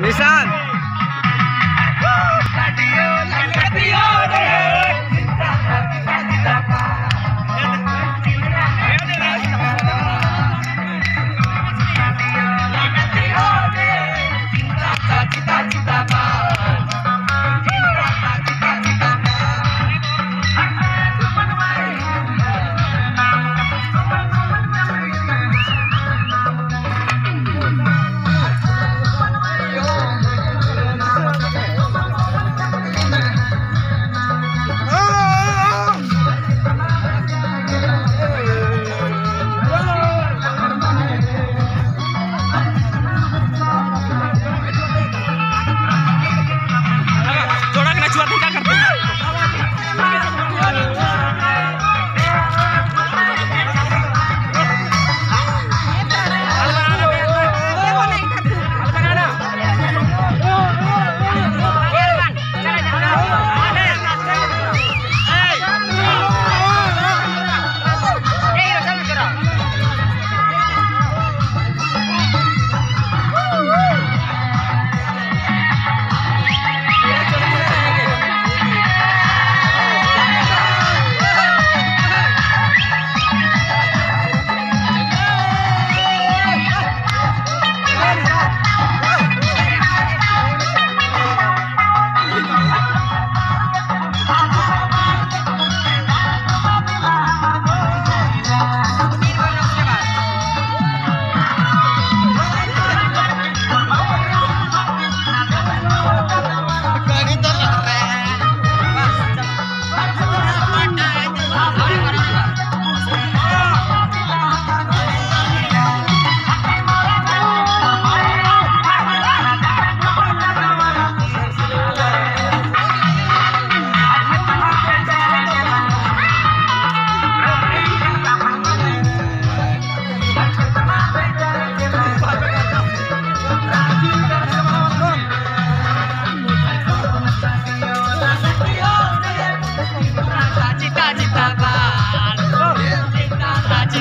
निशान।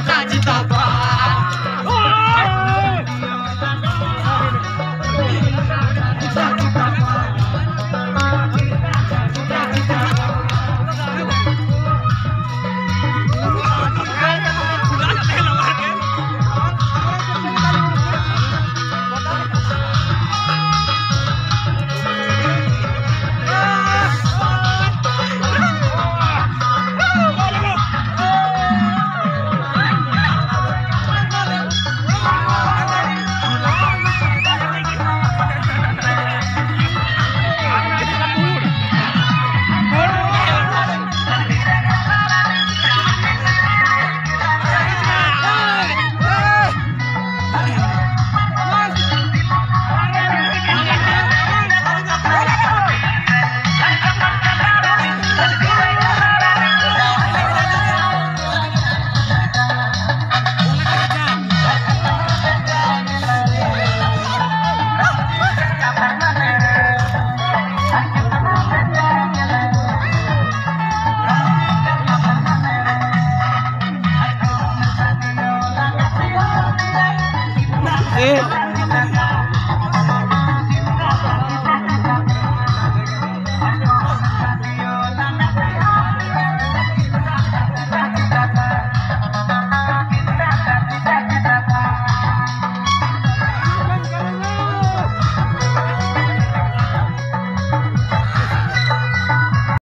大吉大利你